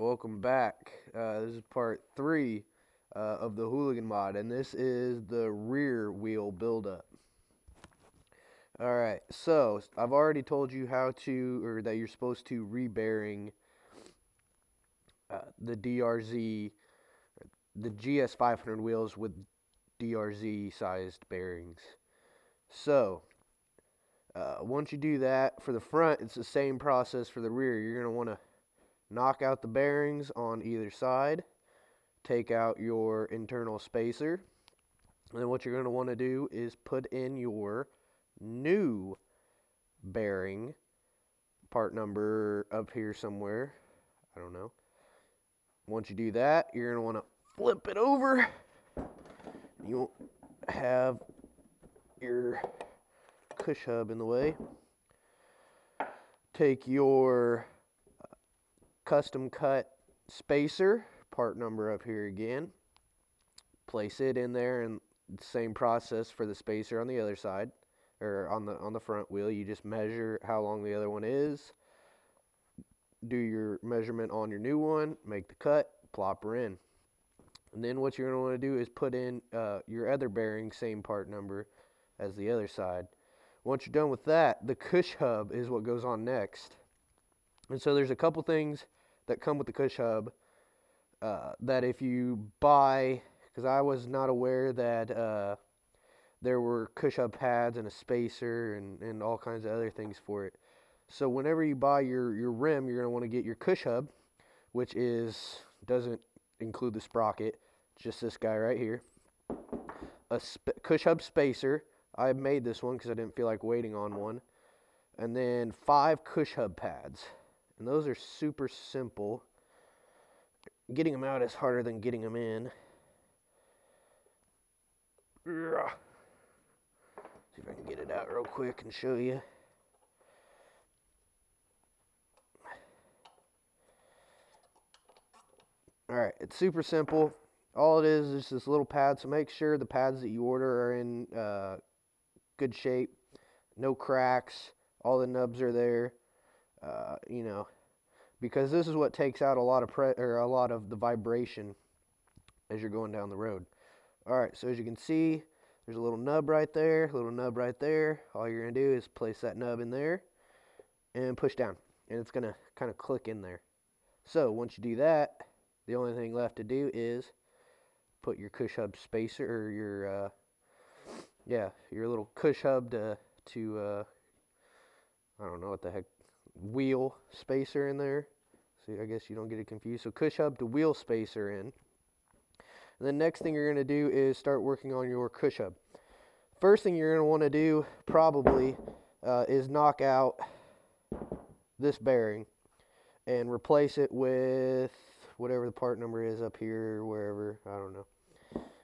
welcome back. Uh, this is part three uh, of the hooligan mod, and this is the rear wheel buildup. All right, so I've already told you how to, or that you're supposed to rebearing uh, the DRZ, the GS 500 wheels with DRZ sized bearings. So, uh, once you do that for the front, it's the same process for the rear. You're going to want to knock out the bearings on either side, take out your internal spacer, and then what you're going to want to do is put in your new bearing, part number up here somewhere. I don't know. Once you do that, you're going to want to flip it over. You won't have your cush hub in the way. Take your custom cut spacer, part number up here again. Place it in there and same process for the spacer on the other side or on the on the front wheel. You just measure how long the other one is. Do your measurement on your new one, make the cut, plop her in. And then what you're going to want to do is put in uh, your other bearing, same part number as the other side. Once you're done with that, the cush hub is what goes on next. And so there's a couple things that come with the cush hub uh, that if you buy, because I was not aware that uh, there were cush hub pads and a spacer and, and all kinds of other things for it. So whenever you buy your, your rim, you're to want to get your cush hub, which is doesn't include the sprocket, just this guy right here. A cush hub spacer, I made this one because I didn't feel like waiting on one. And then five cush hub pads. And those are super simple. Getting them out is harder than getting them in. See if I can get it out real quick and show you. Alright, it's super simple. All it is is this little pad, so make sure the pads that you order are in uh, good shape, no cracks, all the nubs are there, uh, you know, because this is what takes out a lot of pre or a lot of the vibration as you're going down the road. All right, so as you can see, there's a little nub right there, a little nub right there. All you're gonna do is place that nub in there and push down, and it's gonna kind of click in there. So once you do that, the only thing left to do is put your cush hub spacer or your uh, yeah, your little cush hub to, to uh, I don't know what the heck, wheel spacer in there. See, I guess you don't get it confused. So cush hub to wheel spacer in. And the next thing you're going to do is start working on your cush hub. First thing you're going to want to do probably uh, is knock out this bearing and replace it with whatever the part number is up here, wherever. I don't know.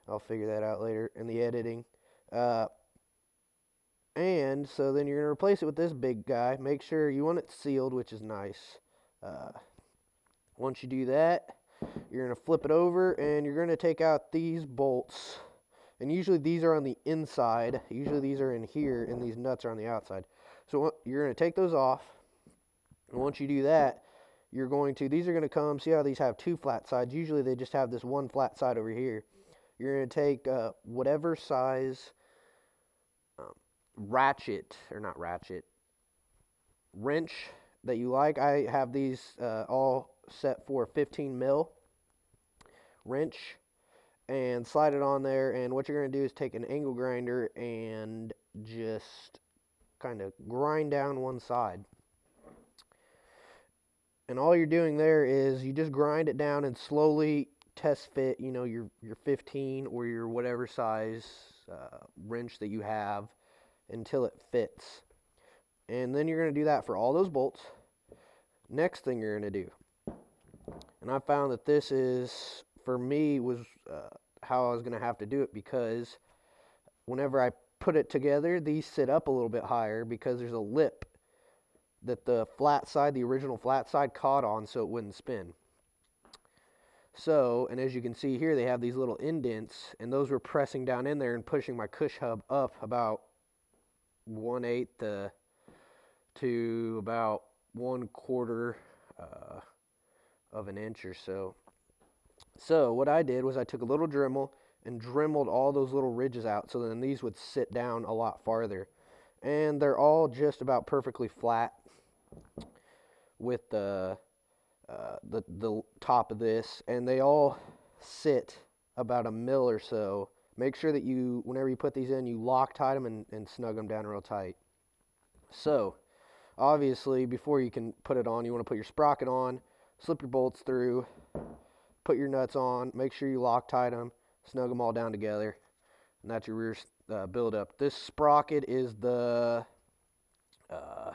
I'll figure that out later in the editing. Uh, and so then you're going to replace it with this big guy. Make sure you want it sealed, which is nice. Uh, once you do that, you're going to flip it over and you're going to take out these bolts. And usually these are on the inside. Usually these are in here and these nuts are on the outside. So you're going to take those off. And once you do that, you're going to, these are going to come, see how these have two flat sides. Usually they just have this one flat side over here. You're going to take uh, whatever size um, ratchet, or not ratchet, wrench that you like. I have these uh, all set for 15 mil wrench and slide it on there. And what you're going to do is take an angle grinder and just kind of grind down one side. And all you're doing there is you just grind it down and slowly test fit, you know, your, your 15 or your whatever size uh, wrench that you have until it fits. And then you're going to do that for all those bolts. Next thing you're going to do, and I found that this is, for me, was uh, how I was going to have to do it because whenever I put it together, these sit up a little bit higher because there's a lip that the flat side, the original flat side, caught on so it wouldn't spin. So, and as you can see here, they have these little indents, and those were pressing down in there and pushing my cush hub up about one eighth uh, to about one quarter uh, of an inch or so. So what I did was I took a little Dremel and dremeled all those little ridges out so then these would sit down a lot farther. And they're all just about perfectly flat with the, uh, the, the top of this. And they all sit about a mil or so. Make sure that you, whenever you put these in, you Loctite them and, and snug them down real tight. So, obviously, before you can put it on, you want to put your sprocket on, slip your bolts through, put your nuts on, make sure you Loctite them, snug them all down together, and that's your rear uh, buildup. This sprocket is the uh,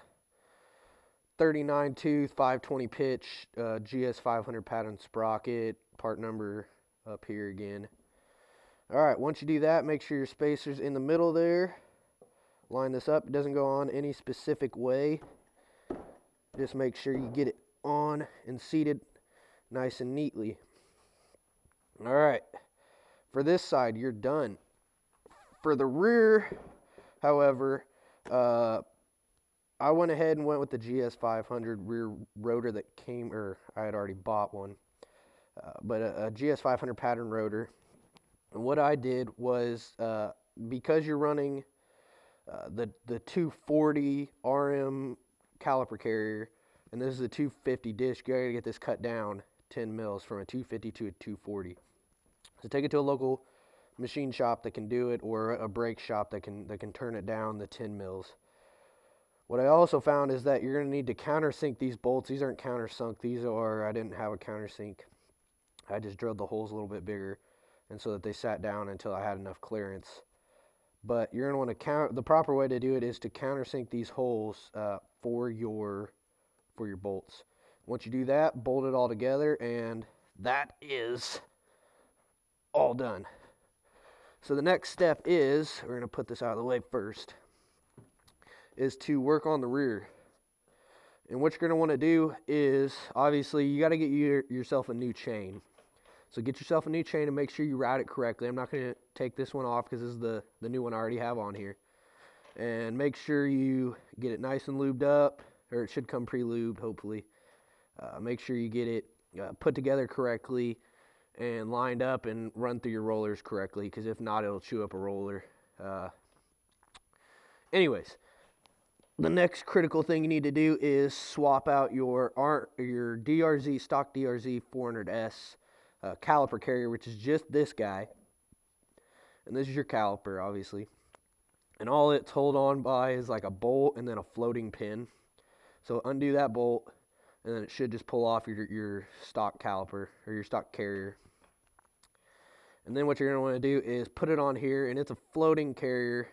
39 tooth 520 pitch uh, GS 500 pattern sprocket, part number up here again. All right, once you do that, make sure your spacer's in the middle there. Line this up. It doesn't go on any specific way. Just make sure you get it on and seated nice and neatly. All right, for this side, you're done. For the rear, however, uh, I went ahead and went with the GS500 rear rotor that came, or I had already bought one, uh, but a, a, GS500 pattern rotor. And what I did was, uh, because you're running uh, the the 240 RM caliper carrier, and this is a 250 disc, you gotta get this cut down 10 mils from a 250 to a 240. So take it to a local machine shop that can do it or a brake shop that can that can turn it down the 10 mils. What I also found is that you're going to need to countersink these bolts. These aren't countersunk. These are, I didn't have a countersink. I just drilled the holes a little bit bigger and so that they sat down until I had enough clearance. But you're to want to count, the proper way to do it is to countersink these holes uh, for your, for your bolts. Once you do that, bolt it all together and that is all done. So the next step is, we're to put this out of the way first, is to work on the rear. And what you're going to want to do is, obviously, you got to get your, yourself a new chain. So get yourself a new chain and make sure you route it correctly. I'm not going to take this one off because this is the, the new one I already have on here. And make sure you get it nice and lubed up, or it should come pre-lubed, hopefully. Uh, make sure you get it uh, put together correctly and lined up and run through your rollers correctly because if not, it'll chew up a roller. Uh, anyways, the next critical thing you need to do is swap out your your DRZ stock DRZ 400S uh, caliper carrier, which is just this guy, and this is your caliper, obviously. And all it's hold on by is like a bolt and then a floating pin. So undo that bolt, and then it should just pull off your your stock caliper or your stock carrier. And then what you're going to want to do is put it on here, and it's a floating carrier.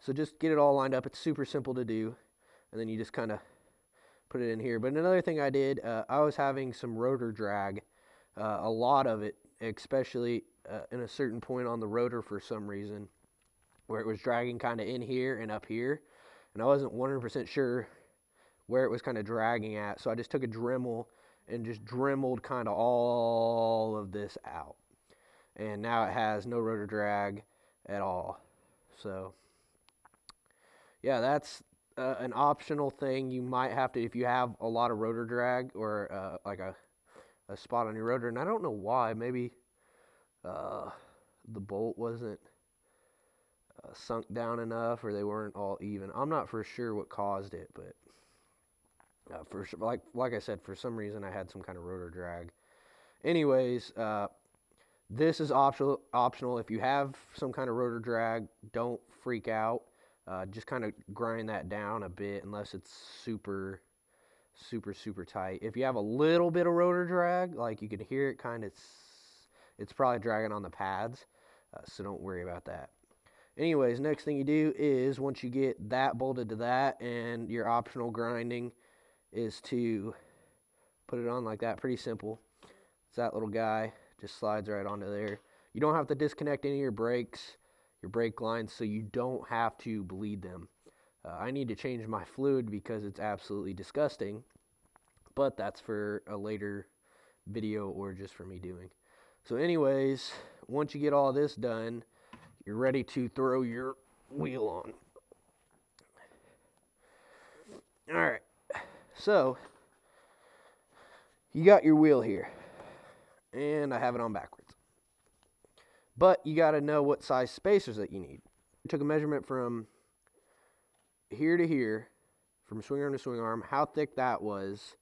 So just get it all lined up. It's super simple to do. And then you just kind of put it in here. But another thing I did, uh, I was having some rotor drag, uh, a lot of it, especially uh, in a certain point on the rotor for some reason, where it was dragging kind of in here and up here. And I wasn't 100% sure where it was kind of dragging at. So I just took a Dremel and just dremeled kind of all of this out and now it has no rotor drag at all. So, yeah, that's uh, an optional thing you might have to if you have a lot of rotor drag or uh, like a, a spot on your rotor. And I don't know why. Maybe uh, the bolt wasn't uh, sunk down enough or they weren't all even. I'm not for sure what caused it, but uh, for like like I said, for some reason I had some kind of rotor drag. Anyways, uh, this is optional. Optional. If you have some kind of rotor drag, don't freak out. Uh, just kind of grind that down a bit, unless it's super, super, super tight. If you have a little bit of rotor drag, like you can hear it, kind of, it's probably dragging on the pads. Uh, so don't worry about that. Anyways, next thing you do is once you get that bolted to that, and your optional grinding is to put it on like that. Pretty simple. It's that little guy just slides right onto there. You don't have to disconnect any of your brakes, your brake lines, so you don't have to bleed them. Uh, I need to change my fluid because it's absolutely disgusting, but that's for a later video or just for me doing. So anyways, once you get all this done, you're ready to throw your wheel on. All right, so you got your wheel here, and I have it on backwards. But you got to know what size spacers that you need. I took a measurement from here to here, from swing arm to swing arm, how thick that was,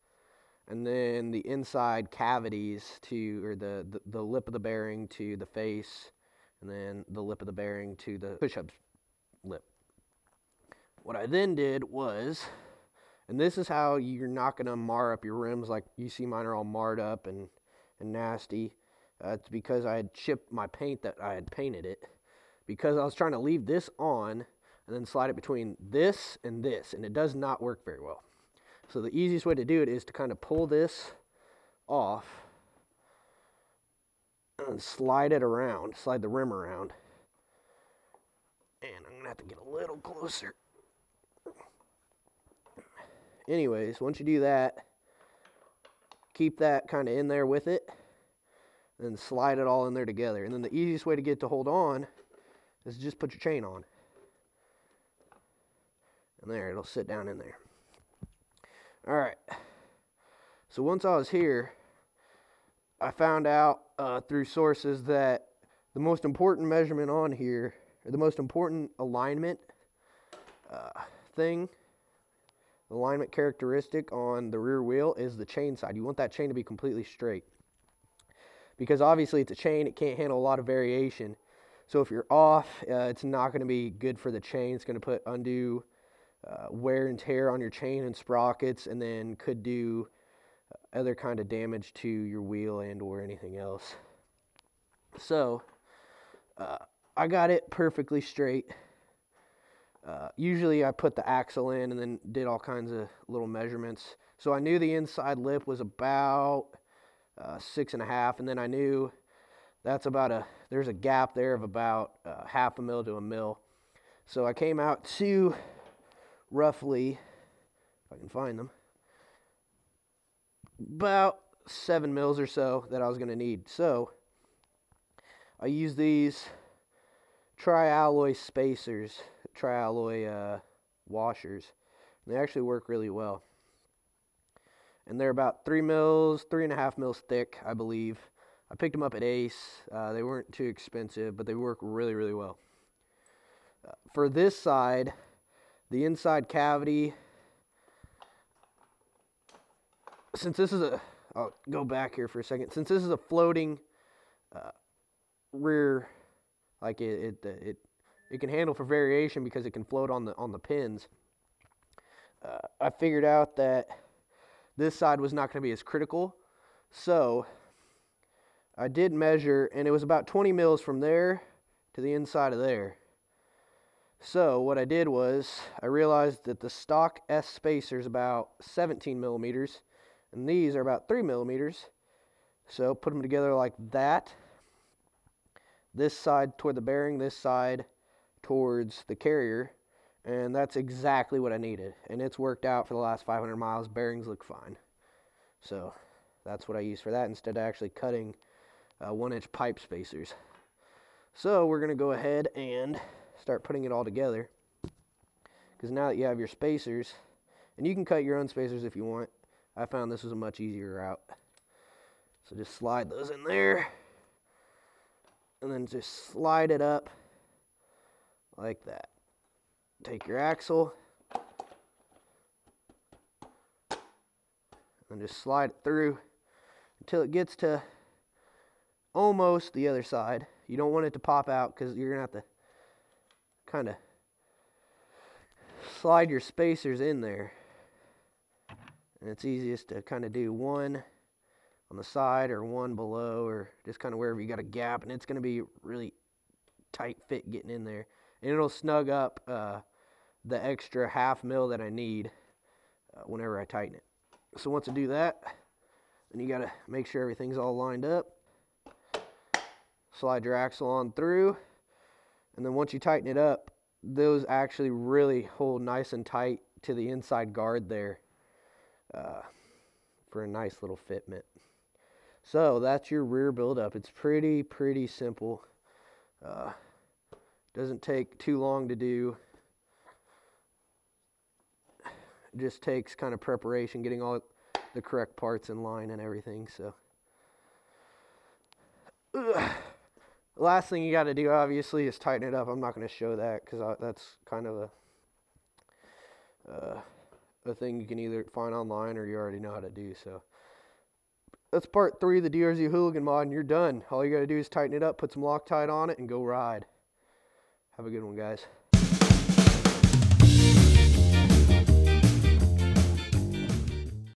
and then the inside cavities to, or the, the, the lip of the bearing to the face, and then the lip of the bearing to the cush hub lip. What I then did was, and this is how you're not going to mar up your rims like you see mine are all marred up and, and nasty. Uh, it's because I had chipped my paint that I had painted it. Because I was trying to leave this on and then slide it between this and this, and it does not work very well. So the easiest way to do it is to kind of pull this off and slide it around, slide the rim around. And I'm going to have to get a little closer. Anyways, once you do that, keep that kind of in there with it and slide it all in there together. And then the easiest way to get to hold on is just put your chain on. And there, it'll sit down in there. All right. So once I was here, I found out uh, through sources that the most important measurement on here, or the most important alignment uh, thing, alignment characteristic on the rear wheel is the chain side. You want that chain to be completely straight. Because obviously it's a chain, it can't handle a lot of variation. So if you're off, uh, it's not going to be good for the chain. It's going to put undue uh, wear and tear on your chain and sprockets and then could do uh, other kind of damage to your wheel and or anything else. So uh, i got it perfectly straight. Uh, usually i put the axle in and then did all kinds of little measurements. So i knew the inside lip was about uh, six and a half and then i knew that's about a there's a gap there of about uh, half a mil to a mil. So i came out to roughly, if I can find them, about seven mils or so that I was going to need. So I use these tri-alloy spacers, tri-alloy uh, washers. They actually work really well. And they're about three mils, three and a half mils thick, I believe. I picked them up at Ace. Uh, they weren't too expensive, but they work really, really well. Uh, for this side, the inside cavity. Since this is a, I'll go back here for a second. Since this is a floating uh, rear, like it, it, it, it can handle for variation because it can float on the on the pins. Uh, I figured out that this side was not going to be as critical, so I did measure, and it was about 20 mils from there to the inside of there. So what I did was I realized that the stock S spacer is about 17 millimeters and these are about 3 millimeters. So put them together like that. This side toward the bearing, this side towards the carrier. And that's exactly what I needed. And it's worked out for the last 500 miles. Bearings look fine. So that's what I use for that instead of actually cutting uh, one inch pipe spacers. So we're going to go ahead and start putting it all together. Because now that you have your spacers, and you can cut your own spacers if you want, I found this was a much easier route. So just slide those in there, and then just slide it up like that. Take your axle, and just slide it through until it gets to almost the other side. You don't want it to pop out because you're going to have to kind of slide your spacers in there. And it's easiest to kind of do one on the side or one below or just kind of wherever you got a gap. And it's going to be really tight fit getting in there. And it'll snug up uh, the extra half mil that I need uh, whenever I tighten it. So once I do that, then you got to make sure everything's all lined up. Slide your axle on through. And then once you tighten it up, those actually really hold nice and tight to the inside guard there uh, for a nice little fitment. So that's your rear buildup. It's pretty, pretty simple. Uh, doesn't take too long to do. Just takes kind of preparation, getting all the correct parts in line and everything. So, Ugh. Last thing you got to do, obviously, is tighten it up. I'm not going to show that because that's kind of a uh, a thing you can either find online or you already know how to do. So. That's part three of the DRZ Hooligan mod, and you're done. All you got to do is tighten it up, put some Loctite on it, and go ride. Have a good one, guys.